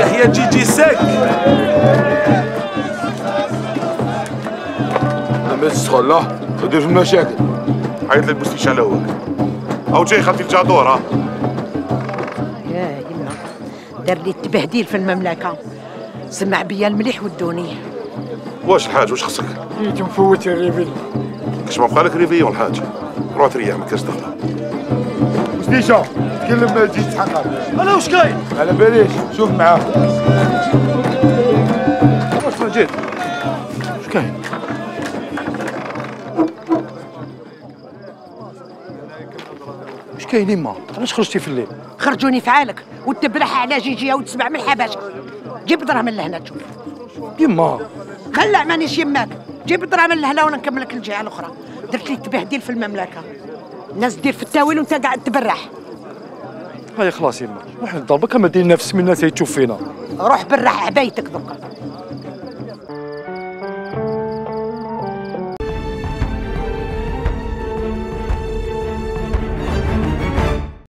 يحيى جيجي ساك لما تسخن الله تدير في المشاكل حيد للبوستيش على هواك أو جاي خالتي الجادور ها. يا يما دار لي التبهديل في المملكة. سمع بيا المليح ودوني. واش الحاج؟ واش خصك؟ إيه، جيت مفوت الريفيل. كش ما بقالك ريفيون الحاج. روح تريح ما كاش دخلة. بوستيشه تكلم ما تجيش تحقق أنا واش كاين على باليش شوف معاه. واش جيت. واش كاين واش كاين يما علاش خرجتي في الليل. خرجوني في عالك وتبرح على جيجيها وتسمع من الحباشة جيب دراهم من لهنا تشوف. يما خلع مانيش يماك جيب دراهم من لهنا وأنا نكمل لك الجهة الأخرى. درت لي تبهديل في المملكة. الناس دير في التاويل وانت قاعد تبرح. هاي خلاص يما. روح لضربك ما دير نفس منا تشوف فينا. روح برح عبايتك دوكا